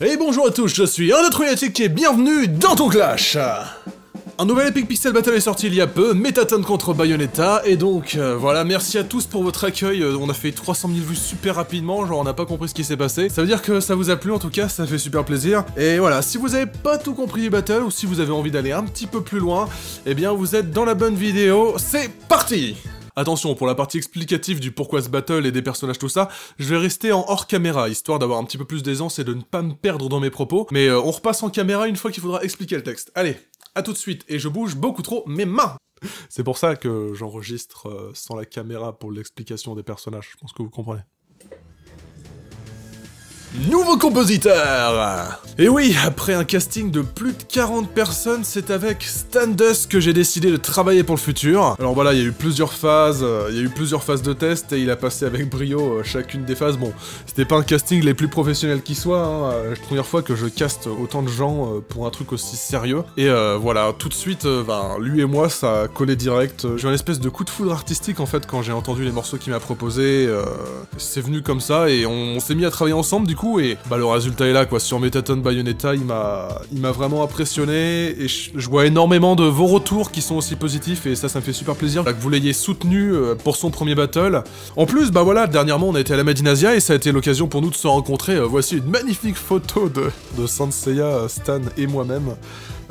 Et bonjour à tous, je suis un autre lunatique et bienvenue dans ton Clash. Un nouvel Epic Pixel Battle est sorti il y a peu, Metaton contre Bayonetta, et donc euh, voilà, merci à tous pour votre accueil, euh, on a fait 300 000 vues super rapidement, genre on n'a pas compris ce qui s'est passé, ça veut dire que ça vous a plu en tout cas, ça fait super plaisir, et voilà, si vous avez pas tout compris du battle, ou si vous avez envie d'aller un petit peu plus loin, eh bien vous êtes dans la bonne vidéo, c'est parti Attention, pour la partie explicative du pourquoi ce battle et des personnages tout ça, je vais rester en hors caméra, histoire d'avoir un petit peu plus d'aisance et de ne pas me perdre dans mes propos, mais euh, on repasse en caméra une fois qu'il faudra expliquer le texte. Allez, à tout de suite, et je bouge beaucoup trop mes mains C'est pour ça que j'enregistre euh, sans la caméra pour l'explication des personnages, je pense que vous comprenez. Nouveau compositeur Et oui, après un casting de plus de 40 personnes, c'est avec Standus que j'ai décidé de travailler pour le futur. Alors voilà, il y a eu plusieurs phases, euh, il y a eu plusieurs phases de test, et il a passé avec brio euh, chacune des phases. Bon, c'était pas un casting les plus professionnels qui soit, hein, euh, première fois que je caste autant de gens pour un truc aussi sérieux. Et voilà, tout de suite, ben, lui et moi, ça collé direct. J'ai un espèce de coup de foudre artistique, en fait, quand j'ai entendu les morceaux qu'il m'a proposés. c'est venu comme ça, et on s'est mis à travailler ensemble, du coup, et bah le résultat est là quoi. Sur Metaton Bayonetta, il m'a il m'a vraiment impressionné et je, vois énormément de vos retours qui sont aussi positifs et ça ça me fait super plaisir que vous l'ayez soutenu euh, pour son premier battle. En plus, bah voilà, dernièrement on a été à la Madinasia et ça a été l'occasion pour nous de se rencontrer. Euh, voici une magnifique photo de de Sanseiya, Stan et moi-même.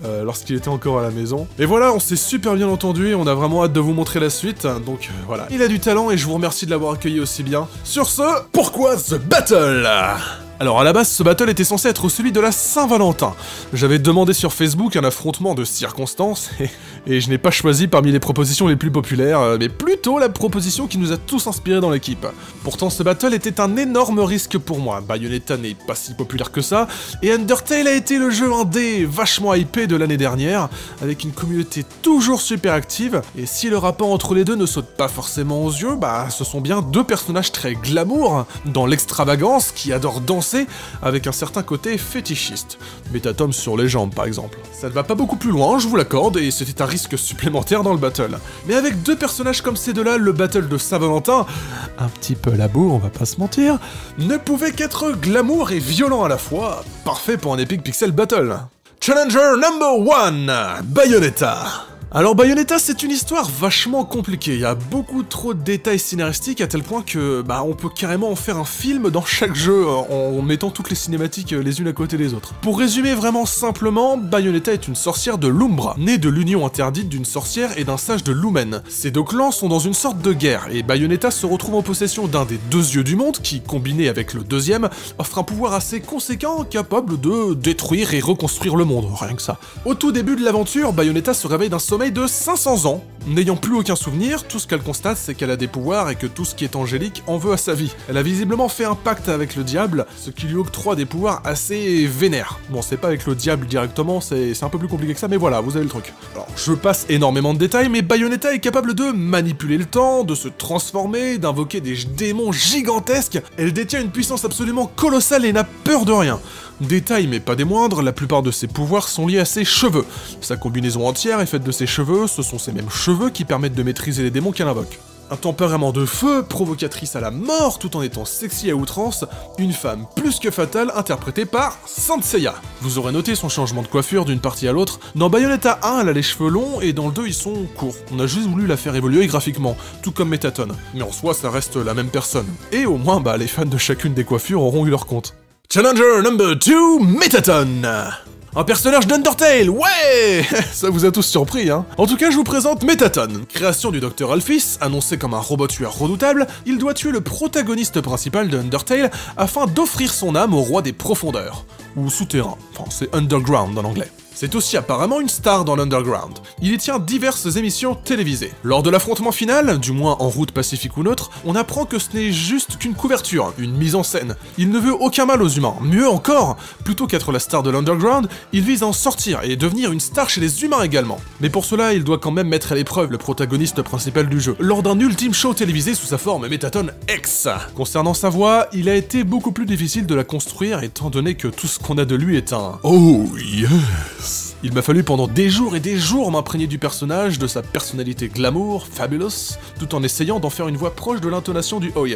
Euh, lorsqu'il était encore à la maison. Et voilà, on s'est super bien entendu on a vraiment hâte de vous montrer la suite. Donc voilà, il a du talent et je vous remercie de l'avoir accueilli aussi bien. Sur ce, pourquoi ce battle? Alors à la base, ce battle était censé être celui de la Saint-Valentin. J'avais demandé sur Facebook un affrontement de circonstances, et, je n'ai pas choisi parmi les propositions les plus populaires, euh, mais plutôt la proposition qui nous a tous inspirés dans l'équipe. Pourtant ce battle était un énorme risque pour moi, Bayonetta n'est pas si populaire que ça, et Undertale a été le jeu indé vachement hypé de l'année dernière, avec une communauté toujours super active, et si le rapport entre les deux ne saute pas forcément aux yeux, bah ce sont bien deux personnages très glamour, dans l'extravagance, qui adorent danser avec un certain côté fétichiste. Métatom sur les jambes par exemple. Ça ne va pas beaucoup plus loin, je vous l'accorde, et c'était un risque supplémentaire dans le battle. Mais avec deux personnages comme ces deux-là, le battle de Saint-Valentin, un petit peu labour, on va pas se mentir, ne pouvait qu'être glamour et violent à la fois, parfait pour un épique pixel battle. Challenger number one, Bayonetta alors Bayonetta c'est une histoire vachement compliquée, il y a beaucoup trop de détails scénaristiques à tel point que bah on peut carrément en faire un film dans chaque jeu en, mettant toutes les cinématiques les unes à côté des autres. Pour résumer vraiment simplement, Bayonetta est une sorcière de l'Umbra, née de l'union interdite d'une sorcière et d'un sage de Lumen. Ces deux clans sont dans une sorte de guerre et Bayonetta se retrouve en possession d'un des deux yeux du monde qui, combiné avec le deuxième, offre un pouvoir assez conséquent capable de détruire et reconstruire le monde, rien que ça. Au tout début de l'aventure, Bayonetta se réveille d'un sommeil de 500 ans. N'ayant plus aucun souvenir, tout ce qu'elle constate c'est qu'elle a des pouvoirs et que tout ce qui est angélique en veut à sa vie. Elle a visiblement fait un pacte avec le diable, ce qui lui octroie des pouvoirs assez vénères. Bon, c'est pas avec le diable directement, c'est un peu plus compliqué que ça, mais voilà, vous avez le truc. Alors, je passe énormément de détails, mais Bayonetta est capable de manipuler le temps, de se transformer, d'invoquer des démons gigantesques. Elle détient une puissance absolument colossale et n'a peur de rien. Détail mais pas des moindres, la plupart de ses pouvoirs sont liés à ses cheveux. Sa combinaison entière est faite de ses cheveux, ce sont ces mêmes cheveux qui permettent de maîtriser les démons qu'elle invoque. Un tempérament de feu, provocatrice à la mort tout en étant sexy à outrance, une femme plus que fatale interprétée par Seiya. Vous aurez noté son changement de coiffure d'une partie à l'autre. Dans Bayonetta 1, elle a les cheveux longs et dans le 2, ils sont courts. On a juste voulu la faire évoluer graphiquement, tout comme Metaton. Mais en soi, ça reste la même personne. Et au moins, bah, les fans de chacune des coiffures auront eu leur compte. Challenger number 2, Metaton un personnage d'Undertale, ouais Ça vous a tous surpris, hein? En tout cas, je vous présente Metaton. Création du Dr Alphys, annoncé comme un robot tueur redoutable, il doit tuer le protagoniste principal de Undertale afin d'offrir son âme au roi des profondeurs. Ou souterrain, enfin c'est underground en anglais. C'est aussi apparemment une star dans l'underground. Il y tient diverses émissions télévisées. Lors de l'affrontement final, du moins en route pacifique ou neutre, on apprend que ce n'est juste qu'une couverture, une mise en scène. Il ne veut aucun mal aux humains. Mieux encore, plutôt qu'être la star de l'underground, il vise à en sortir et devenir une star chez les humains également. Mais pour cela, il doit quand même mettre à l'épreuve le protagoniste principal du jeu, lors d'un ultime show télévisé sous sa forme Metaton X. Concernant sa voix, il a été beaucoup plus difficile de la construire étant donné que tout ce qu'on a de lui est un Oh yes Il m'a fallu pendant des jours et des jours m'imprégner du personnage, de sa personnalité glamour, fabulous, tout en essayant d'en faire une voix proche de l'intonation du Oh.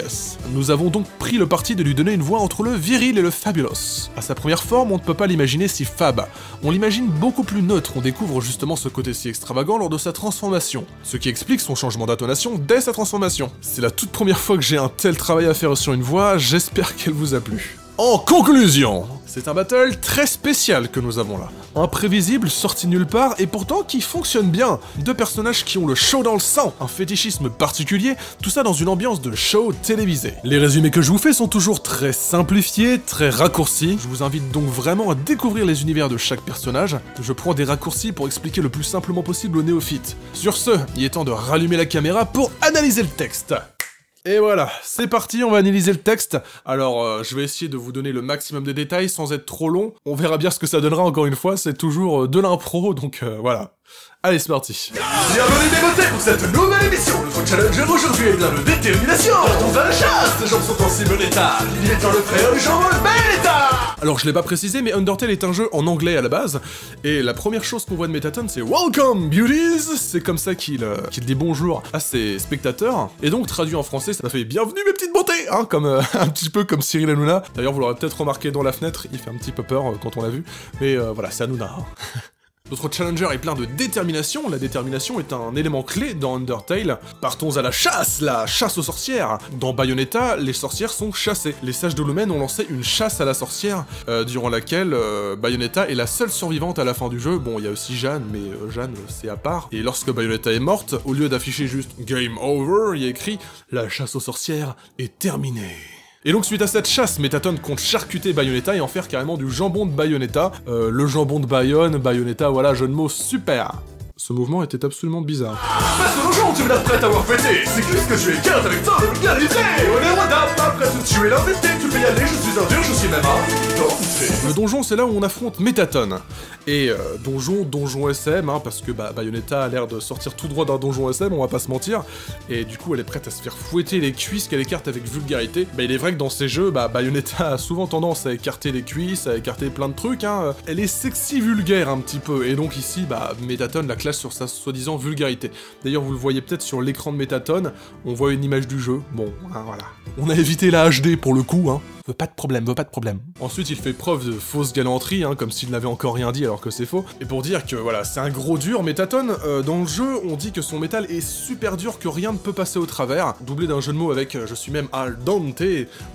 Nous avons donc pris le parti de lui donner une voix entre le viril et le fabulous. À sa première forme, on ne peut pas l'imaginer si fab. On l'imagine beaucoup plus neutre, on découvre justement ce côté si extravagant lors de sa transformation. Ce qui explique son changement d'intonation dès sa transformation. C'est la toute première fois que j'ai un tel travail à faire sur une voix, j'espère qu'elle vous a plu. En conclusion, c'est un battle très spécial que nous avons là. Imprévisible, sorti nulle part, et pourtant qui fonctionne bien. Deux personnages qui ont le show dans le sang, un fétichisme particulier, tout ça dans une ambiance de show télévisé. Les résumés que je vous fais sont toujours très simplifiés, très raccourcis. Je vous invite donc vraiment à découvrir les univers de chaque personnage. Je prends des raccourcis pour expliquer le plus simplement possible aux néophytes. Sur ce, il est temps de rallumer la caméra pour analyser le texte. Et voilà, c'est parti, on va analyser le texte. Alors, euh, je vais essayer de vous donner le maximum de détails sans être trop long. On verra bien ce que ça donnera, encore une fois, c'est toujours euh, de l'impro, donc euh, voilà. Allez, c'est parti. Bienvenue les beautés pour cette nouvelle émission. Notre challenger aujourd'hui est bien de détermination. Partons à la chasse. Les jambes sont en si bon état. Il est le frère du bel état. Alors, je l'ai pas précisé, mais Undertale est un jeu en anglais à la base, et la première chose qu'on voit de Metaton, c'est Welcome, beauties C'est comme ça qu'il euh, qu'il dit bonjour à ses spectateurs, et donc traduit en français, ça fait Bienvenue mes petites beautés hein, comme euh, un petit peu comme Cyril Hanouna. D'ailleurs, vous l'aurez peut-être remarqué dans la fenêtre, il fait un petit peu peur euh, quand on l'a vu, mais voilà, c'est Hanouna. hein. Notre challenger est plein de détermination, la détermination est un élément clé dans Undertale. Partons à la chasse, la chasse aux sorcières Dans Bayonetta, les sorcières sont chassées. Les sages de Lumen ont lancé une chasse à la sorcière, euh, durant laquelle euh, Bayonetta est la seule survivante à la fin du jeu. Bon, il y a aussi Jeanne, mais euh, Jeanne, c'est à part. Et lorsque Bayonetta est morte, au lieu d'afficher juste « Game Over », il y écrit « La chasse aux sorcières est terminée ». Et donc suite à cette chasse, Metaton compte charcuter Bayonetta et en faire carrément du jambon de Bayonetta. Euh, le jambon de Bayonne, Bayonetta, voilà, jeu de mots super Ce mouvement était absolument bizarre. Passe au donjon, tu me l'as prête à avoir pété. C'est juste que je suis carte avec toi de vulgarité. On est roi d'âme, pas prêt de tuer l'invité. Tu peux y aller, je suis un dur, je suis même un dentiste. Le donjon, c'est là où on affronte Metaton. Et euh, donjon, donjon SM, hein, parce que bah, Bayonetta a l'air de sortir tout droit d'un donjon SM, on va pas se mentir. Et du coup, elle est prête à se faire fouetter les cuisses qu'elle écarte avec vulgarité. Bah, il est vrai que dans ces jeux, bah, Bayonetta a souvent tendance à écarter les cuisses, à écarter plein de trucs. Hein. Elle est sexy vulgaire un petit peu. Et donc ici, bah, la classe sur sa soi-disant vulgarité. D'ailleurs, vous le voyez peut-être sur l'écran de Metaton, on voit une image du jeu. Bon, hein, voilà. On a évité la HD pour le coup, hein. Veut pas de problème, veut pas de problème. Ensuite, il fait preuve de fausse galanterie, hein, comme s'il n'avait encore rien dit alors que c'est faux. Et pour dire que voilà, c'est un gros dur, Metaton, euh, dans le jeu, on dit que son métal est super dur, que rien ne peut passer au travers, doublé d'un jeu de mots avec euh, je suis même al Dante,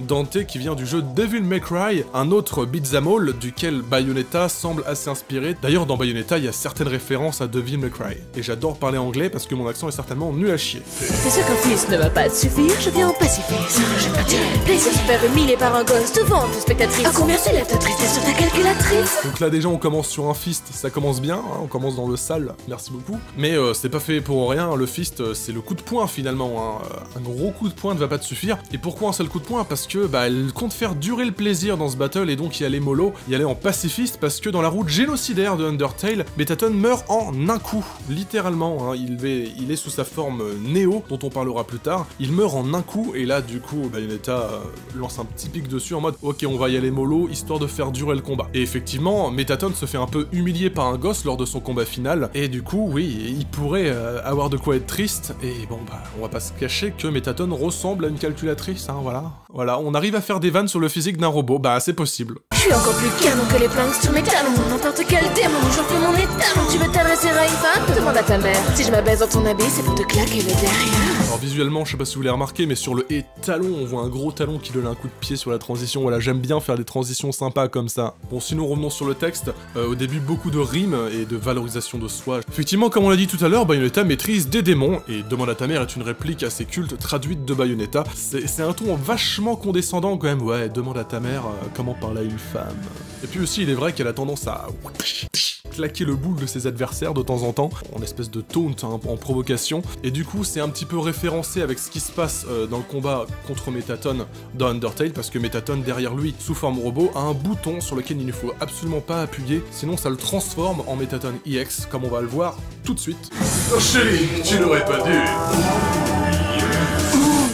Dante qui vient du jeu Devil May Cry, un autre beat'em all duquel Bayonetta semble assez inspiré. D'ailleurs, dans Bayonetta, il y a certaines références à Devil May Cry. Et j'adore parler anglais parce que mon accent est certainement nul à chier. C'est sûr qu'un fils ne va pas te suffire, je viens en pacifisme. Je par un gosse, de spectatrice. À combien s'élève ta tristesse sur ta calculatrice Donc là déjà on commence sur un fist, ça commence bien, hein, on commence dans le sale, merci beaucoup. Mais euh, c'est pas fait pour rien, le fist euh, c'est le coup de poing finalement, hein. Euh, un gros coup de poing ne va pas te suffire. Et pourquoi un seul coup de poing? Parce que bah elle compte faire durer le plaisir dans ce battle et donc y aller mollo, y aller en pacifiste parce que dans la route génocidaire de Undertale, Metaton meurt en un coup, littéralement. hein. Il, est, il est sous sa forme néo, dont on parlera plus tard. Il meurt en un coup et là du coup Bayonetta euh, lance un petit pic dessus en mode ok on va y aller mollo histoire de faire durer le combat. Et effectivement, Metaton se fait un peu humilier par un gosse lors de son combat final et du coup oui, il pourrait euh, avoir de quoi être triste et bon bah on va pas se cacher que Metaton ressemble à une calculatrice, hein voilà. Voilà, on arrive à faire des vannes sur le physique d'un robot, bah c'est possible. Je suis encore plus canon que les planks sur mes talons. N'importe quel démon, j'en fais mon étalon. Tu veux t'adresser à une femme? Demande à ta mère. Si je m'abaisse dans ton habit, c'est pour te claquer le derrière. Alors visuellement, je sais pas si vous l'avez remarqué, mais sur le et talon, on voit un gros talon qui donne un coup de pied sur la transition. Voilà, j'aime bien faire des transitions sympas comme ça. Bon, sinon revenons sur le texte. Euh, au début, beaucoup de rimes et de valorisation de soi. Effectivement, comme on l'a dit tout à l'heure, Bayonetta maîtrise des démons et Demande à ta mère est une réplique assez culte traduite de Bayonetta. C'est un ton vachement condescendant quand même. Ouais, demande à ta mère euh, comment parler une femme. Et puis aussi, il est vrai qu'elle a tendance à claquer le boule de ses adversaires de temps en temps, en espèce de taunt, hein, en provocation. Et du coup, c'est un petit peu référencé avec ce qui se passe euh, dans le combat contre Metaton dans Undertale, parce que Metaton, derrière lui, sous forme robot, a un bouton sur lequel il ne faut absolument pas appuyer, sinon ça le transforme en Metaton EX, comme on va le voir tout de suite. Oh chérie, tu n'aurais pas dû.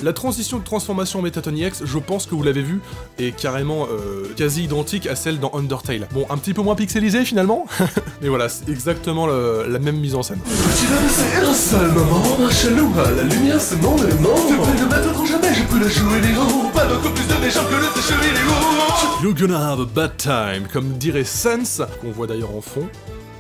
La transition de transformation en Metaton EX, je pense que vous l'avez vu, est carrément euh, quasi identique à celle dans Undertale. Bon, un petit peu moins pixelisé finalement, mais voilà, c'est exactement le- la même mise en scène. Tu l'as c'est un seul moment, un chalou à la lumière, c'est mon élément. Tu peux ne m'attendre jamais, je peux la jouer les hauts. Pas beaucoup plus de méchants que le décheville les hauts. You're gonna have a bad time, comme dirait Sense, qu'on voit d'ailleurs en fond.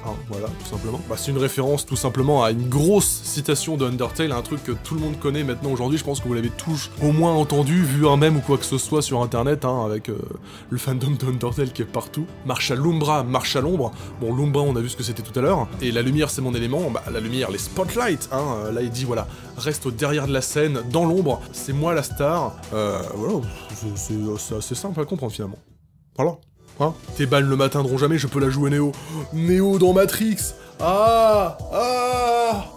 Hein, voilà, tout simplement. Bah, c'est une référence tout simplement à une grosse citation de Undertale, un truc que tout le monde connaît maintenant aujourd'hui. Je pense que vous l'avez tous au moins entendu, vu un mème ou quoi que ce soit sur internet, hein, avec euh, le fandom d'Undertale qui est partout. Marche à l'umbra, marche à l'ombre. Bon, l'umbra, on a vu ce que c'était tout à l'heure. Et la lumière, c'est mon élément. Bah, la lumière, les spotlights. Hein. Euh, Là, il dit voilà, reste au derrière de la scène, dans l'ombre. C'est moi la star. Euh, voilà, c'est assez simple à comprendre finalement. Voilà. Hein Tes balles le m'atteindront jamais, je peux la jouer Néo. Néo dans Matrix Ah Ah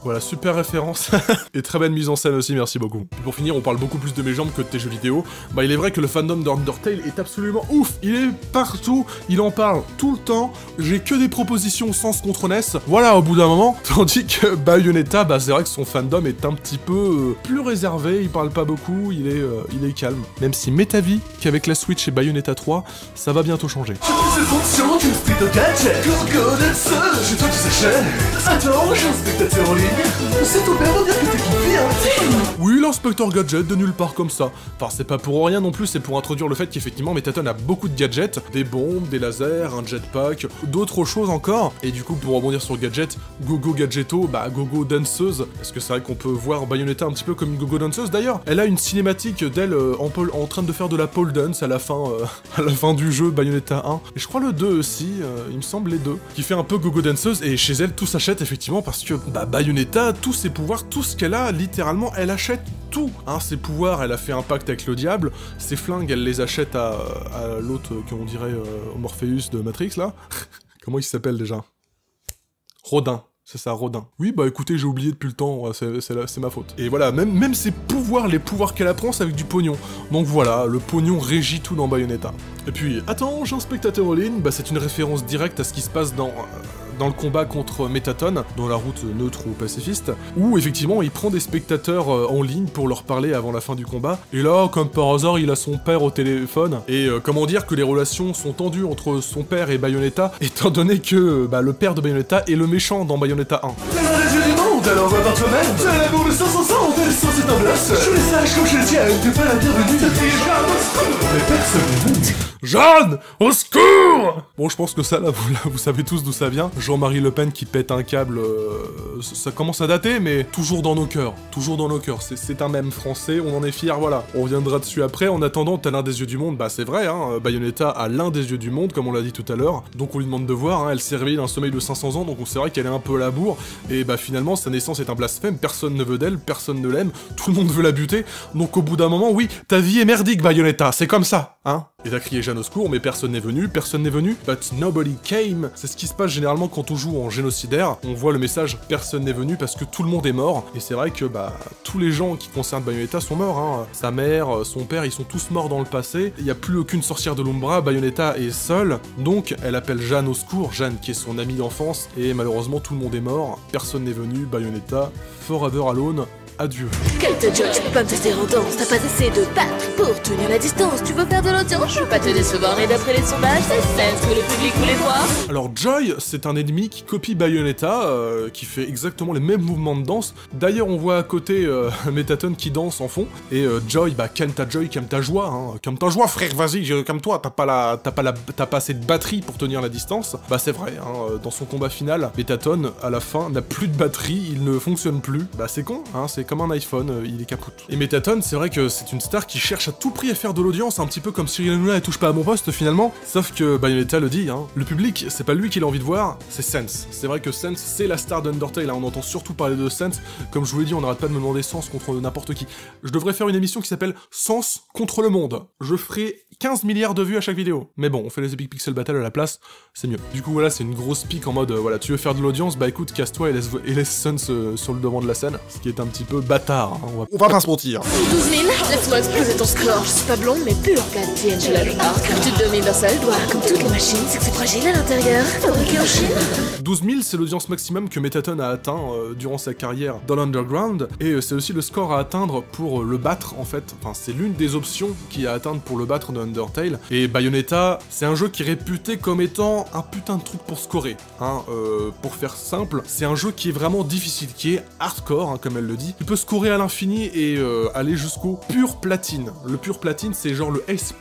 Voilà, super référence. Et très belle mise en scène aussi, merci beaucoup. Puis pour finir, on parle beaucoup plus de mes jambes que de tes jeux vidéo. Bah il est vrai que le fandom d'Undertale est absolument ouf Il est partout, il en parle tout le temps. J'ai que des propositions sens contre NES. Voilà, au bout d'un moment. Tandis que Bayonetta, bah c'est vrai que son fandom est un petit peu euh, plus réservé, il parle pas beaucoup, il est, euh, il est calme. Même si m'est avis qu'avec la Switch et Bayonetta 3, ça va bientôt changer. Je un spectateur C'est tout hein. Oui, l'inspecteur gadget de nulle part comme ça. Enfin, c'est pas pour rien non plus, c'est pour introduire le fait qu'effectivement Metaton a beaucoup de gadgets, des bombes, des lasers, un jetpack, d'autres choses encore. Et du coup, pour rebondir sur gadget, Gogo Gadgeto, bah Gogo danseuse, parce que c'est vrai qu'on peut voir Bayonetta un petit peu comme une Gogo danseuse. D'ailleurs, elle a une cinématique d'elle euh, en train de faire de la pole dance à la fin, euh, à la fin du jeu Bayonetta 1. Et je crois le 2 aussi, euh, il me semble les deux, qui fait un peu Gogo danseuse. Et chez elle, tout s'achète effectivement parce que bah Bayonetta, tous ses pouvoirs, tout ce qu'elle a, littéralement, elle achète tout. Hein, ses pouvoirs, elle a fait un pacte avec le diable. Ses flingues, elle les achète à, à l'autre euh, qu'on dirait euh, Morpheus de Matrix là. Comment il s'appelle déjà? Rodin. C'est ça, Rodin. Oui, bah écoutez, j'ai oublié depuis le temps, c'est ma faute. Et voilà, même, ses pouvoirs, les pouvoirs qu'elle apprend, c'est avec du pognon. Donc voilà, le pognon régit tout dans Bayonetta. Et puis, attends, j'ai un spectateur bah c'est une référence directe à ce qui se passe dans... euh, dans le combat contre Metaton, dans la route neutre ou pacifiste, où effectivement il prend des spectateurs euh, en ligne pour leur parler avant la fin du combat, et là, comme par hasard, il a son père au téléphone, et euh, comment dire que les relations sont tendues entre son père et Bayonetta, étant donné que euh, bah, le père de Bayonetta est le méchant dans Bayonetta 1. T'es dans les yeux du monde, alors va par toi-même. C'est l'amour de 500 ans, t'es sans c'est un blast. Je les sache comme je le tiens, t'es pas la bienvenue. T'as crié Jeanne, au secours. Mais personne n'est venu. Jeanne Au secours Bon, je pense que ça, là, vous, là, vous savez tous d'où ça vient. Jean-Marie Le Pen qui pète un câble, euh, ça ça commence à dater, mais toujours dans nos cœurs. Toujours dans nos cœurs. C'est- C'est un même français, on en est fiers, voilà. On reviendra dessus après. En attendant, t'as l'un des yeux du monde, bah c'est vrai, hein. Bayonetta a l'un des yeux du monde, comme on l'a dit tout à l'heure. Donc on lui demande de voir, hein. Elle s'est réveillée d'un sommeil de 500 ans, donc on sait vrai qu'elle est un peu à la bourre. Et bah finalement, sa naissance est un blasphème, personne ne veut d'elle, personne ne tout le monde veut la buter. Donc au bout d'un moment, oui, ta vie est merdique, Bayonetta, c'est comme ça, hein. Et t'as crié Jeanne au secours, mais personne n'est venu, personne n'est venu, but nobody came. C'est ce qui se passe généralement quand on joue en génocidaire. On voit le message personne n'est venu parce que tout le monde est mort. Et c'est vrai que bah tous les gens qui concernent Bayonetta sont morts. Hein. Sa mère, euh, son père, ils sont tous morts dans le passé. Il n'y a plus aucune sorcière de l'Umbra. Bayonetta est seule, donc elle appelle Jeanne au secours. Jeanne qui est son amie d'enfance. Et malheureusement tout le monde est mort. Personne n'est venu. Bayonetta, forever alone. Adieu. Quel te joke, tu peux pas me tester en danse, t'as pas essayé de battre pour tenir la distance. Tu veux faire de l'audience, je veux pas te décevoir, mais d'après les sondages, c'est Sense que le public voulait voir. Alors Joy, c'est un ennemi qui copie Bayonetta, euh, qui fait exactement les mêmes mouvements de danse. D'ailleurs, on voit à côté euh, Metaton qui danse en fond. Et euh, Joy, bah calme ta Joy, calme ta joie, hein. calme ta joie, frère. Vas-y, je- calme-toi. T'as pas la, t'as pas la, t'as pas assez de batterie pour tenir la distance. Bah c'est vrai. Hein, euh, dans son combat final, Metaton à la fin n'a plus de batterie, il ne fonctionne plus. Bah c'est con, hein, c'est comme un iPhone, euh, il est capoute. Et Metaton, c'est vrai que c'est une star qui cherche à tout prix à faire de l'audience, un petit peu comme Cyril Hanouna et touche pas à mon poste finalement. Sauf que Bayonetta le dit, hein, le public, c'est pas lui qui a envie de voir, c'est Sense. C'est vrai que Sense, c'est la star d'Undertale, hein, on entend surtout parler de Sense. Comme je vous l'ai dit, on n'arrête pas de me demander Sense contre n'importe qui. Je devrais faire une émission qui s'appelle Sense contre le monde. Je ferai 15 milliards de vues à chaque vidéo. Mais bon, on fait les Epic Pixel Battle à la place, c'est mieux. Du coup, voilà, c'est une grosse pique en mode, euh, voilà, tu veux faire de l'audience, bah écoute, casse-toi et laisse, et Sense euh, sur le devant de la scène. Ce qui est un petit peu bâtard, hein, on, va... on va pas se mentir. 12 000 Laisse-moi exploser ton score. Je suis pas blonde, mais. Tu te domines d'un seul doigt. Comme toutes les machines, c'est que c'est fragile à l'intérieur. Fabriqué en Chine. 12 000, c'est l'audience maximum que Metaton a atteint euh, durant sa carrière dans l'underground, et euh, c'est aussi le score à atteindre pour euh, le battre en fait. Enfin, c'est l'une des options qui a atteindre pour le battre dans Undertale. Et Bayonetta, c'est un jeu qui est réputé comme étant un putain de truc pour scorer. Hein, euh, pour faire simple, c'est un jeu qui est vraiment difficile, qui est hardcore, hein, comme elle le dit. Tu peux scorer à l'infini et euh, aller jusqu'au pur platine. Le pur platine, c'est genre le S++,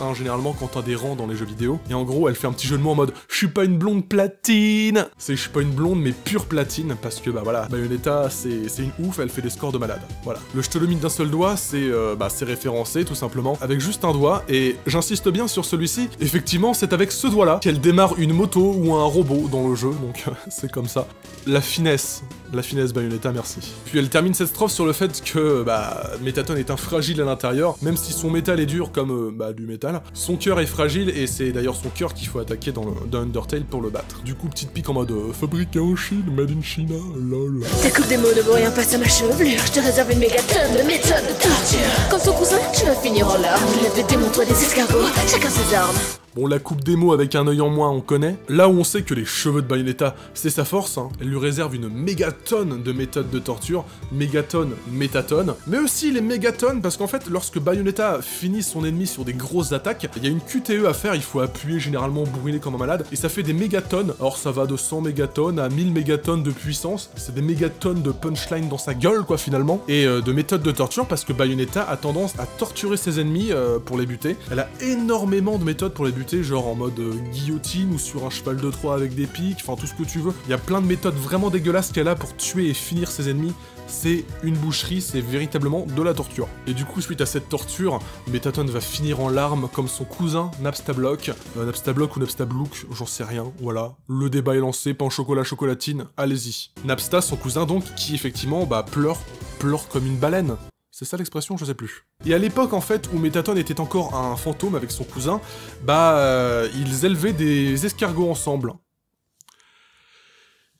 hein, généralement quand t'as des rangs dans les jeux vidéo. Et en gros, elle fait un petit jeu de mots en mode « Je suis pas une blonde platine !» C'est « Je suis pas une blonde, mais pure platine », parce que, bah voilà, Bayonetta, c'est une ouf, elle fait des scores de malade. Voilà. Le « Je te le mine d'un seul doigt », c'est euh, bah, référencé, tout simplement, avec juste un doigt, et j'insiste bien sur celui-ci, effectivement, c'est avec ce doigt-là qu'elle démarre une moto ou un robot dans le jeu, donc c'est comme ça. La finesse, la finesse Bayonetta, merci. Puis elle termine cette strophe sur le fait que bah, Metaton est un fragile à l'intérieur, même si son métal est dur comme euh, bah, du métal, son cœur est fragile et c'est d'ailleurs son cœur qu'il faut attaquer dans, le, dans Undertale pour le battre. Du coup, petite pique en mode euh, fabriqué en Chine, made in China, lol. Ta coupe des mots ne vaut rien face à ma chevelure. Je te réserve une mégatonne de méthode de torture. Comme son cousin, tu vas finir en larmes. Lève des démons, toi des escargots. Chacun ses armes. Bon, la coupe démo avec un œil en moins, on connaît. Là où on sait que les cheveux de Bayonetta, c'est sa force, hein, elle lui réserve une mégatonne de méthodes de torture, mégatonne, métatonne, mais aussi les mégatonnes, parce qu'en fait, lorsque Bayonetta finit son ennemi sur des grosses attaques, il y a une QTE à faire, il faut appuyer généralement bourriner comme un malade, et ça fait des mégatonnes. Alors ça va de 100 mégatonnes à 1000 mégatonnes de puissance, c'est des mégatonnes de punchline dans sa gueule, quoi, finalement, et euh, de méthodes de torture, parce que Bayonetta a tendance à torturer ses ennemis euh, pour les buter. Elle a énormément de méthodes pour les buter genre en mode euh, guillotine ou sur un cheval de Troie avec des pics, enfin tout ce que tu veux. Il y a plein de méthodes vraiment dégueulasses qu'elle a pour tuer et finir ses ennemis. C'est une boucherie, c'est véritablement de la torture. Et du coup, suite à cette torture, Metaton va finir en larmes comme son cousin Napstablock. Euh, Napstablock ou Napstablook, j'en sais rien, voilà. Le débat est lancé, pain au chocolat, chocolatine, allez-y. Napsta, son cousin donc, qui effectivement bah, pleure, pleure comme une baleine. C'est ça l'expression, je sais plus. Et à l'époque en fait où Metaton était encore un fantôme avec son cousin, bah euh, ils élevaient des escargots ensemble.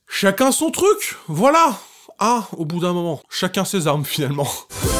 Chacun son truc, voilà. Ah, au bout d'un moment, chacun ses armes finalement.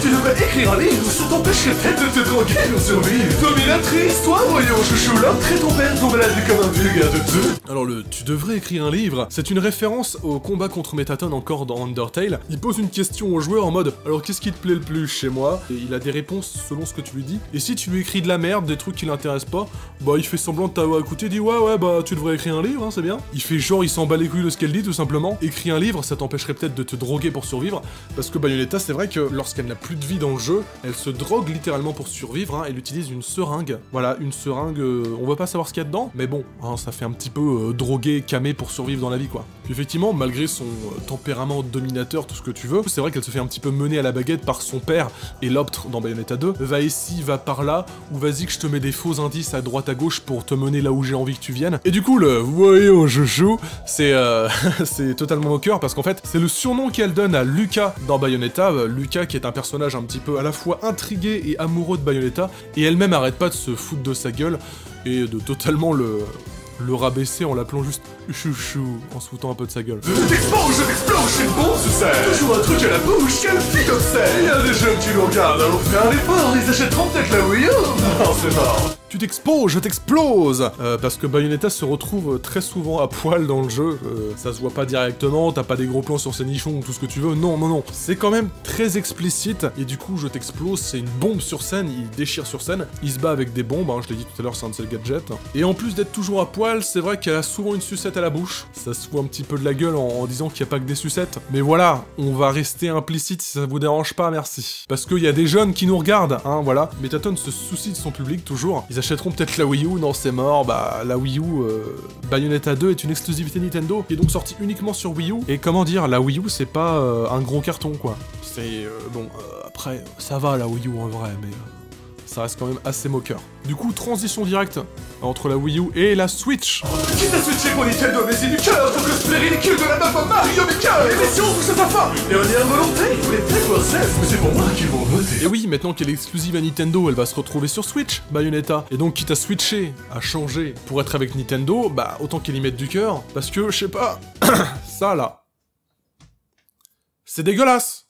Tu devrais écrire un livre sur ton péché peut-être de te droguer pour survivre. Dominatrice, toi, voyons, chouchou, l'homme très ton père tombe la vie comme un vulgaire de deux. Alors le tu devrais écrire un livre, c'est une référence au combat contre Metaton encore dans Undertale. Il pose une question au joueur en mode alors qu'est-ce qui te plaît le plus chez moi? Et il a des réponses selon ce que tu lui dis. Et si tu lui écris de la merde, des trucs qui l'intéressent pas, bah il fait semblant de t'avoir écouté, il dit ouais ouais bah tu devrais écrire un livre, hein, c'est bien. Il fait genre il s'en bat les couilles de ce qu'elle dit tout simplement. Écris un livre, ça t'empêcherait peut-être de te droguer pour survivre, parce que Bayonetta c'est vrai que lorsqu'elle n'a plus de vie dans le jeu, elle se drogue littéralement pour survivre, hein, elle utilise une seringue. Voilà, une seringue, euh, on va pas savoir ce qu'il y a dedans, mais bon, hein, ça fait un petit peu euh, droguer, camé pour survivre dans la vie quoi. Puis effectivement, malgré son euh, tempérament dominateur, tout ce que tu veux, c'est vrai qu'elle se fait un petit peu mener à la baguette par son père et l'optre dans Bayonetta 2. Va ici, va par là, ou vas-y que je te mets des faux indices à droite à gauche pour te mener là où j'ai envie que tu viennes. Et du coup, le voyons je joue, c'est euh, c'est totalement moqueur parce qu'en fait, c'est le surnom qu'elle donne à Lucas dans Bayonetta. Euh, Lucas qui est un personnage un petit peu à la fois intrigué et amoureux de Bayonetta, et elle-même arrête pas de se foutre de sa gueule et de totalement le le rabaisser en l'appelant juste chouchou, en se foutant un peu de sa gueule. Je t'expose, je t'explose, c'est bon ce sel Toujours un truc à la bouche, quelle fille d'obscène Il y a des jeunes qui nous regardent, alors fais un effort, ils achèteront peut-être la Wii U. Non, c'est mort Tu t'exposes, je t'explose Euh, Parce que Bayonetta se retrouve très souvent à poil dans le jeu, euh, ça se voit pas directement, t'as pas des gros plans sur ses nichons ou tout ce que tu veux, non, non, non. C'est quand même très explicite, et du coup, je t'explose, c'est une bombe sur scène, il déchire sur scène, il se bat avec des bombes, hein, je l'ai dit tout à l'heure, c'est un de ses gadgets. Et en plus d'être toujours à poil, c'est vrai qu'elle a souvent une sucette à la bouche, ça se fout un petit peu de la gueule en, disant qu'il n'y a pas que des sucettes. Mais voilà, on va rester implicite si ça vous dérange pas, merci. Parce qu'il y a des jeunes qui nous regardent, hein, voilà. Metaton se soucie de son public, toujours. Achèteront peut-être la Wii U, non c'est mort, bah la Wii U, euh, Bayonetta 2 est une exclusivité Nintendo, qui est donc sortie uniquement sur Wii U. Et comment dire, la Wii U c'est pas euh, un gros carton quoi. C'est, euh, bon, après, ça va la Wii U en vrai, mais... ça reste quand même assez moqueur. Du coup, transition directe entre la Wii U et la Switch. Qui t'a switché pour Nintendo mais c'est du cœur cosplay ridicule de la meuf Mario Maker L'émission vous à volonté, voir 16, mais c'est pour moi qu'ils vont voter Et oui, maintenant qu'elle est exclusive à Nintendo, elle va se retrouver sur Switch, Bayonetta. Et donc, quitte à switcher, à changer pour être avec Nintendo, bah autant qu'elle y mette du cœur. Parce que, je sais pas, ça là. C'est dégueulasse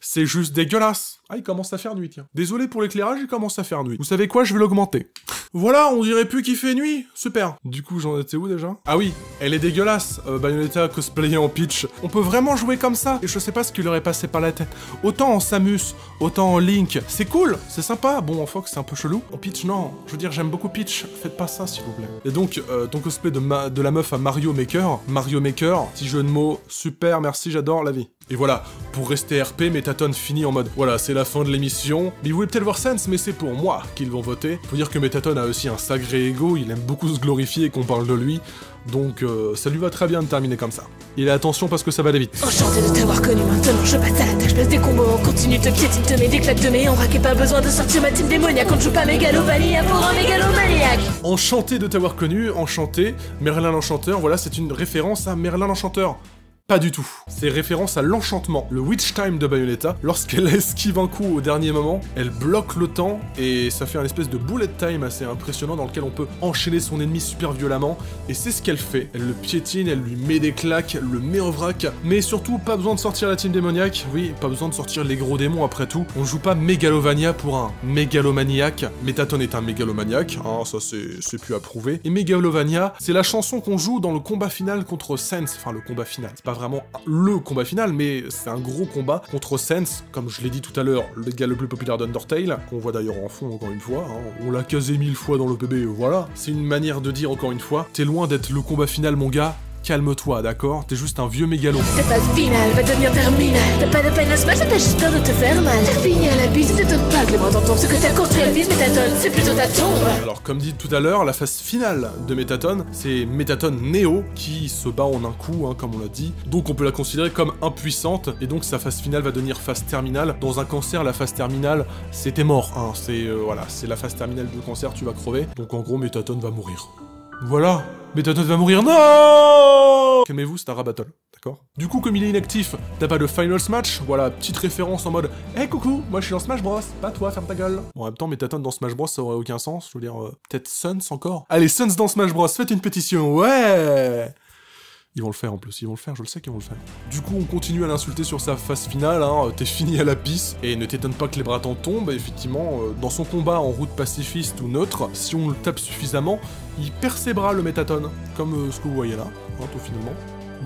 c'est juste dégueulasse. Ah, il commence à faire nuit, tiens. Désolé pour l'éclairage, il commence à faire nuit. Vous savez quoi, je vais l'augmenter. Voilà, on dirait plus qu'il fait nuit. Super. Du coup, j'en étais où déjà? Ah oui, elle est dégueulasse, euh, Bayonetta cosplayée en Peach. On peut vraiment jouer comme ça Et je sais pas ce qui lui aurait passé par la tête. Autant en Samus, autant en Link, c'est cool, c'est sympa. Bon, en Fox, c'est un peu chelou. En Peach, non. Je veux dire, j'aime beaucoup Peach. Faites pas ça, s'il vous plaît. Et donc, euh, ton cosplay de, la meuf à Mario Maker. Mario Maker, petit jeu de mots, super, merci, j'adore la vie. Et voilà, pour rester RP, Metaton finit en mode voilà, c'est la fin de l'émission. Mais vous peut-être voir Sense, mais c'est pour moi qu'ils vont voter. Faut dire que Metaton a aussi un sacré ego, il aime beaucoup se glorifier et qu'on parle de lui. Donc euh, ça lui va très bien de terminer comme ça. Il a attention parce que ça va aller vite. Enchanté de t'avoir connu maintenant, je passe à la tâche, laisse des combos, on continue, te piétine, te mets des claques de mes et pas besoin de sortir ma team démoniaque, on ne joue pas mégalomania pour un mégalomaniaque Enchanté de t'avoir connu, enchanté, Merlin l'Enchanteur, voilà, c'est une référence à Merlin l'Enchanteur. Pas du tout. C'est référence à l'enchantement, le Witch Time de Bayonetta. Lorsqu'elle esquive un coup au dernier moment, elle bloque le temps et ça fait un espèce de bullet time assez impressionnant dans lequel on peut enchaîner son ennemi super violemment. Et c'est ce qu'elle fait. Elle le piétine, elle lui met des claques, elle le met en vrac. Mais surtout, pas besoin de sortir la team démoniaque. Oui, pas besoin de sortir les gros démons après tout. On joue pas Megalovania pour un mégalomaniaque. Metaton est un mégalomaniaque, hein, ça c'est plus approuvé. Et Megalovania, c'est la chanson qu'on joue dans le combat final contre Sense. Enfin, le combat final, vraiment le combat final, mais c'est un gros combat contre Sense, comme je l'ai dit tout à l'heure, le gars le plus populaire d'Undertale, qu'on voit d'ailleurs en fond encore une fois, hein. on l'a casé mille fois dans le PB, voilà. C'est une manière de dire encore une fois, t'es loin d'être le combat final mon gars, calme-toi, d'accord? T'es juste un vieux mégalo. Cette phase finale va devenir terminale T'as pas de peine à smash, t'as juste peur de te faire mal T'as fini à la bise, t'étonnes pas que t'entendent Ce que t'as construit à vise, t'attends, c'est plutôt ta tombe Alors comme dit tout à l'heure, la phase finale de Metaton, c'est Metaton Neo qui se bat en un coup, hein, comme on l'a dit. Donc on peut la considérer comme impuissante, et donc sa phase finale va devenir phase terminale. Dans un cancer, la phase terminale, c'était mort, hein. c'est euh, voilà, c'est la phase terminale du cancer, tu vas crever. Donc en gros, Metaton va mourir. Voilà. Metaton va mourir, non Calmez-vous, c'est un rabattle, d'accord? Du coup, comme il est inactif, t'as pas de finals match, voilà, petite référence en mode « Hey coucou, moi je suis dans Smash Bros, pas toi, ferme ta gueule !» Bon, en même temps, Metaton dans Smash Bros, ça aurait aucun sens, je veux dire, euh, peut-être Suns encore? Allez, Suns dans Smash Bros, faites une pétition, ouais ils vont le faire en plus, ils vont le faire, je le sais qu'ils vont le faire. Du coup, on continue à l'insulter sur sa phase finale, hein, t'es fini à la pisse, et ne t'étonne pas que les bras t'en tombent, effectivement, euh, dans son combat en route pacifiste ou neutre, si on le tape suffisamment, il perd ses bras le métatone, comme euh, ce que vous voyez là, hein, tout finalement.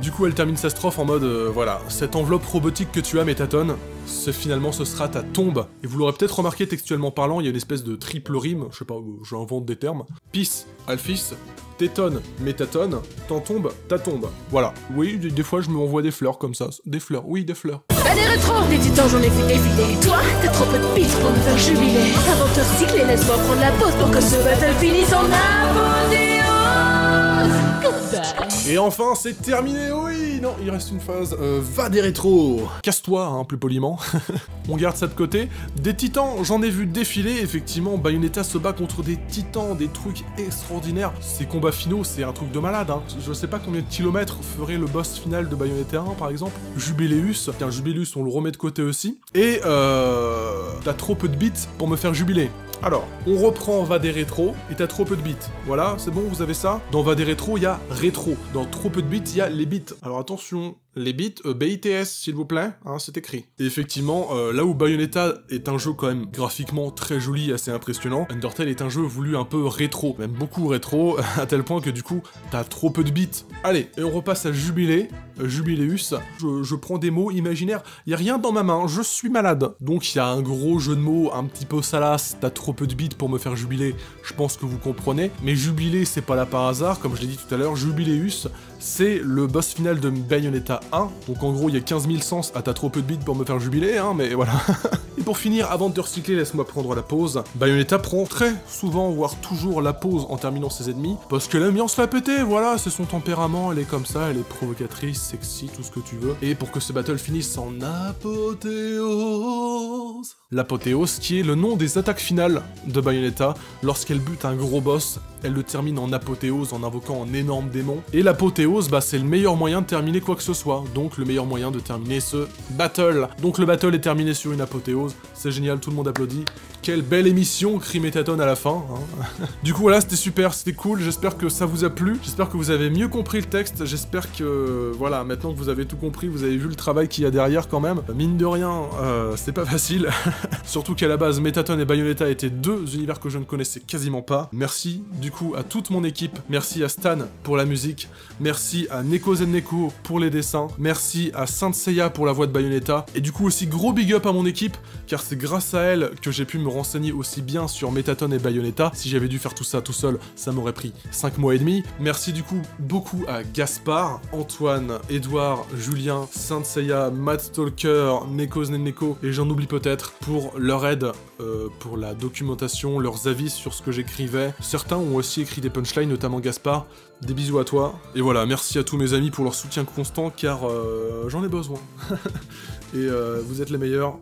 Du coup, elle termine sa strophe en mode, euh, voilà, cette enveloppe robotique que tu as, Métatone, c'est finalement ce sera ta tombe. Et vous l'aurez peut-être remarqué textuellement parlant, il y a une espèce de triple rime, je sais pas, j'invente des termes. Peace, Alphys, Tétonne, Métatone, t'en tombe, ta tombe. Voilà. Oui, des, fois je me envoie des fleurs comme ça. Des fleurs, oui, des fleurs. Pas des rétros Des titans, j'en ai vu défiler Toi, t'as trop peu de pistes pour me faire jubiler Avant de te recycler, laisse-moi prendre la pause Pour que ce battle finisse en apothéose Goodbye Et enfin, c'est terminé, oui Non, il reste une phase. Euh, va des rétros Casse-toi, hein, plus poliment. On garde ça de côté. Des titans, j'en ai vu défiler, effectivement, Bayonetta se bat contre des titans, des trucs extraordinaires. Ces combats finaux, c'est un truc de malade, hein. Je sais pas combien de kilomètres ferait le boss final de Bayonetta 1, par exemple. Jubileus, tiens, Jubileus, on le remet de côté aussi. Et, euh... T'as trop peu de bits pour me faire jubiler. Alors, on reprend Va des rétros, et t'as trop peu de bits. Voilà, c'est bon, vous avez ça? Dans Va des rétros, il y a rétro. Dans trop peu de bits, il y a les bits. Alors attention, les bits, euh, BITS, s'il vous plaît, hein, c'est écrit. Effectivement, euh, là où Bayonetta est un jeu quand même graphiquement très joli, assez impressionnant, Undertale est un jeu voulu un peu rétro, même beaucoup rétro, à tel point que du coup, t'as trop peu de bits. Allez, et on repasse à Jubilé, euh, Jubileus. Je, je prends des mots imaginaires, y a rien dans ma main, je suis malade. Donc il y a un gros jeu de mots, un petit peu salace, t'as trop peu de bits pour me faire jubiler, je pense que vous comprenez. Mais Jubilé, c'est pas là par hasard, comme je l'ai dit tout à l'heure, Jubileus, c'est le boss final de Bayonetta 1. Donc en gros, il y a 15 000 sens à t'as trop peu de bits pour me faire jubiler, hein, mais voilà. Et pour finir, avant de te recycler, laisse-moi prendre la pause. Bayonetta prend très souvent, voire toujours la pause en terminant ses ennemis, parce que se la péter, voilà, c'est son tempérament, elle est comme ça, elle est provocatrice, sexy, tout ce que tu veux. Et pour que ce battle finisse en apothéose... L'apothéose qui est le nom des attaques finales de Bayonetta. Lorsqu'elle bute un gros boss, elle le termine en apothéose en invoquant un énorme démon. Et l'apothéose, bah, c'est le meilleur moyen de terminer quoi que ce soit. Donc le meilleur moyen de terminer ce battle. Donc le battle est terminé sur une apothéose. C'est génial, tout le monde applaudit. Quelle belle émission, crie Métaton à la fin. hein. du coup voilà, c'était super, c'était cool. J'espère que ça vous a plu. J'espère que vous avez mieux compris le texte. J'espère que, voilà, maintenant que vous avez tout compris, vous avez vu le travail qu'il y a derrière quand même. Mine de rien, euh, c'est pas facile. Surtout qu'à la base, Metaton et Bayonetta étaient deux univers que je ne connaissais quasiment pas. Merci du coup à toute mon équipe. Merci à Stan pour la musique. Merci à Neko Zenneko pour les dessins. Merci à Saint Seiya pour la voix de Bayonetta. Et du coup aussi gros big up à mon équipe, car c'est grâce à elle que j'ai pu me renseigner aussi bien sur Metaton et Bayonetta. Si j'avais dû faire tout ça tout seul, ça m'aurait pris 5 mois et demi. Merci du coup beaucoup à Gaspard, Antoine, Edouard, Julien, Saint Seiya, Matt Stalker, Neko Zneneko et j'en oublie peut-être pour leur aide euh, pour la documentation, leurs avis sur ce que j'écrivais. Certains ont aussi écrit des punchlines, notamment Gaspard. Des bisous à toi. Et voilà, merci à tous mes amis pour leur soutien constant car euh, j'en ai besoin. et euh, vous êtes les meilleurs.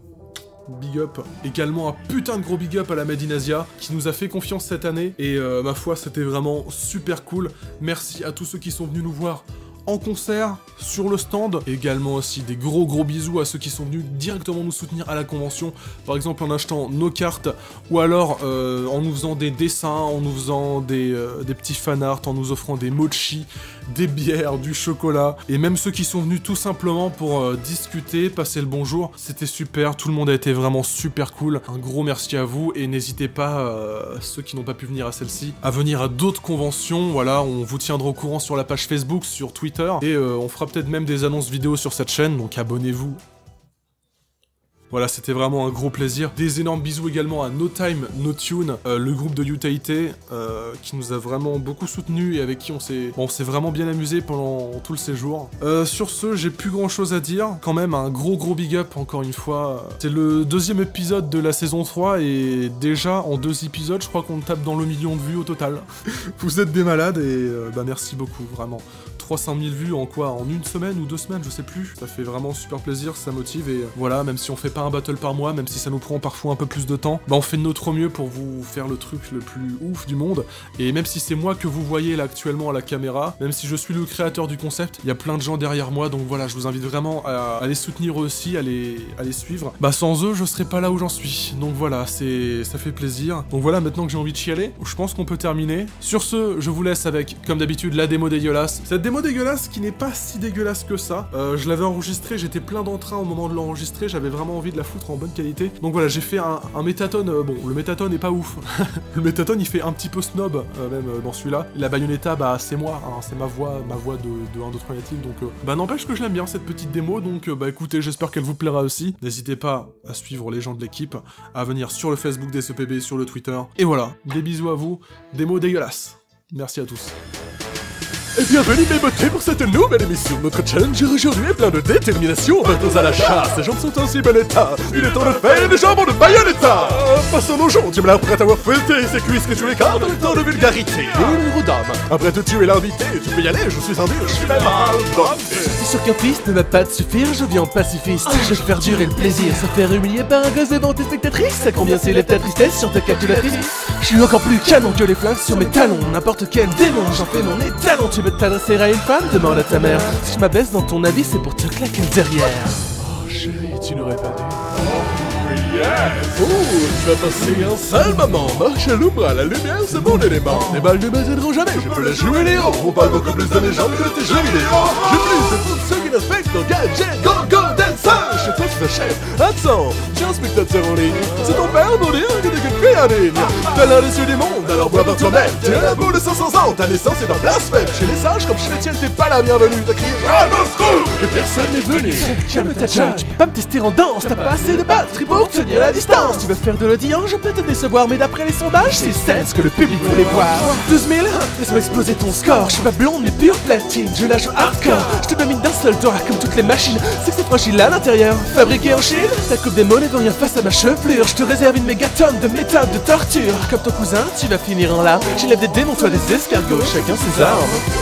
Big up. Également un putain de gros big up à la Medinasia qui nous a fait confiance cette année. Et ma foi, c'était vraiment super cool. Merci à tous ceux qui sont venus nous voir en concert, sur le stand. Également aussi des gros gros bisous à ceux qui sont venus directement nous soutenir à la convention. Par exemple en achetant nos cartes ou alors euh, en nous faisant des dessins, en nous faisant des, euh, des petits fanarts, en nous offrant des mochis, des bières, du chocolat. Et même ceux qui sont venus tout simplement pour euh, discuter, passer le bonjour. C'était super, tout le monde a été vraiment super cool. Un gros merci à vous et n'hésitez pas, euh, ceux qui n'ont pas pu venir à celle-ci, à venir à d'autres conventions. Voilà, on vous tiendra au courant sur la page Facebook, sur Twitter. Et euh, on fera peut-être même des annonces vidéo sur cette chaîne, donc abonnez-vous. Voilà, c'était vraiment un gros plaisir. Des énormes bisous également à No Time, No Tune, euh, le groupe de Utaite, euh, qui nous a vraiment beaucoup soutenus et avec qui on s'est vraiment bien amusé pendant tout le séjour. Euh, sur ce, j'ai plus grand chose à dire. Quand même, un gros gros big up encore une fois. C'est le deuxième épisode de la saison 3 et déjà en deux épisodes, je crois qu'on tape dans le million de vues au total. Vous êtes des malades et euh, bah merci beaucoup, vraiment. 300 000 vues en quoi? En une semaine ou deux semaines, je sais plus. Ça fait vraiment super plaisir, ça motive et voilà, même si on fait pas un battle par mois, même si ça nous prend parfois un peu plus de temps, bah on fait de notre mieux pour vous faire le truc le plus ouf du monde. Et même si c'est moi que vous voyez là actuellement à la caméra, même si je suis le créateur du concept, il y a plein de gens derrière moi, donc voilà, je vous invite vraiment à, à les soutenir aussi, à les, suivre. Bah sans eux, je serais pas là où j'en suis. Donc voilà, c'est ça fait plaisir. Donc voilà, maintenant que j'ai envie de chialer, je pense qu'on peut terminer. Sur ce, je vous laisse avec, comme d'habitude, la démo dégueulasse. Cette démo dégueulasse qui n'est pas si dégueulasse que ça. Euh, je l'avais enregistré, j'étais plein d'entrain au moment de l'enregistrer, j'avais vraiment envie de la foutre en bonne qualité. Donc voilà, j'ai fait un, métatone, euh, bon, le métatone est pas ouf. le métatone, il fait un petit peu snob, euh, même euh, dans celui-là. La bagnoletta, bah c'est moi, hein, c'est ma voix, ma voix de, de 1, 2, 3 native, donc bah n'empêche que je l'aime bien cette petite démo, donc bah écoutez, j'espère qu'elle vous plaira aussi. N'hésitez pas à suivre les gens de l'équipe, à venir sur le Facebook des CPB, sur le Twitter. Et voilà, des bisous à vous, démo dégueulasse. Merci à tous. Et bienvenue mes beautés pour cette nouvelle émission. Notre challenge aujourd'hui est plein de détermination. Partons à la chasse. Les jambes sont en si bel état. Il est temps de faire des jambes de Bayonetta. Euh, passons aux jambes. Tu me l'as prêt à avoir fouetté ses cuisses que tu l'écartes avec tant de vulgarité. Et dame. Après tout, tu es l'invité. Tu peux y aller. Je suis un dieu. Je suis même un. C'est sûr qu'un fils ne va pas te suffire, je viens pacifiste. Je vais faire durer le plaisir, se faire humilier par un gosse devant tes spectatrices. Combien c'est ta tristesse sur ta calculatrice? Je suis encore plus canon que les flingues sur mes talons. N'importe quel démon, j'en fais mon étalon. Tu veux t'adresser à une femme Demande à ta mère. Si je m'abaisse dans ton avis, c'est pour te claquer le derrière. Oh chérie, tu n'aurais pas dû. Oh, tu vas passer un sale moment. Marche à l'ombre, la lumière, c'est mon élément. Les balles ne m'aideront jamais, je peux la jouer les héros. On parle beaucoup plus de mes jambes que de tes jeux vidéo. J'ai plus de tous ceux qui respectent nos gadgets. T'achètes. Attends, j'ai un spectateur en ligne. C'est ton père, mon dieu, que tu en ligne. T'as l'un des cieux du monde, alors bois par toi-même. Tu es la boule de 500 ans, ta naissance est un blasphème. Chez les sages, comme chez les tiens, t'es pas la bienvenue. T'as crié à Moscou et personne n'est venu. Calme ta gueule, tu peux pas me tester en danse, t'as pas assez de batterie pour tenir la distance. Tu veux faire de l'audience, je peux te décevoir, mais d'après les sondages, c'est 16 que le public voulait voir. 12 000, laisse-moi exploser ton score. Je suis pas blonde, mais pure platine, je la joue hardcore. Je te domine d'un seul doigt, comme toutes les machines. C'est que c'est fragile là, l'intérieur. Fabriqué en Chine, ta coupe des monnaies rien face à ma chevelure. Je te réserve une mégatonne de méthode de torture. Comme ton cousin, tu vas finir en larmes. J'élève des démons, toi des escargots, chacun ses armes.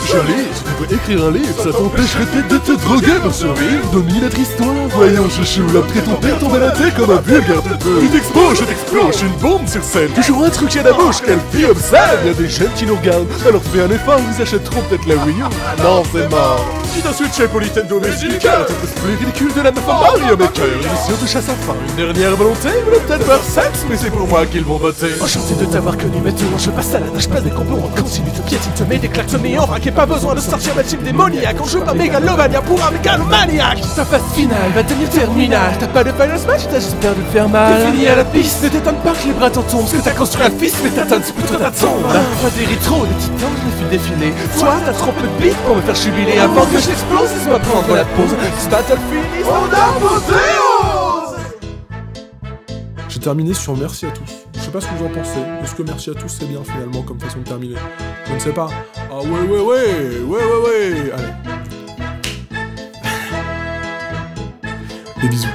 Joli, tu devrais écrire un livre, ça t'empêcherait peut-être de te droguer pour survivre. Domine histoire, voyons chouchou, après ton père tombe à la tête comme un vulgaire de peu. Je t'explose, je t'explose, je suis une bombe sur scène. Toujours un truc à la bouche, quelle fille obscène. Y a des jeunes qui nous regardent, alors fais un effort, ils achèteront peut-être la Wii U. Non, c'est mort. T'as switché pour Nintendo Magica, t'as plus plus ridicule de la meuf en Mario Maker. Émission de chasse à fin, une dernière volonté, vous voulez peut-être faire sexe, mais c'est pour moi qu'ils vont voter. Enchanté de t'avoir connu, maintenant je passe à la nage, pas des combos, on continue de piétine, te mets des claques, te mets en vrac, et pas besoin de sortir ma team démoniaque, on joue pas mégalovania pour un mégalomaniaque. Ta phase finale va devenir terminale, t'as pas de final smash, t'as juste peur de te faire mal. T'es fini à la piste, ne t'étonne pas que les bras t'en tombent, parce que t'as construit un fils, mais t'atteins c'est plutôt ta tombe Pas des rétros, les titans, je les fais défiler, toi t'as trop peu de bite pour me faire jubiler, avant que j'explose, laisse-moi prendre la pause, ce battle finit, on apothéose J'ai terminé sur merci à tous. Je sais pas ce que vous en pensez. Est-ce que merci à tous c'est bien finalement comme façon de terminer Je ne sais pas. Ah ouais ouais ouais ouais ouais ouais Allez. Des bisous.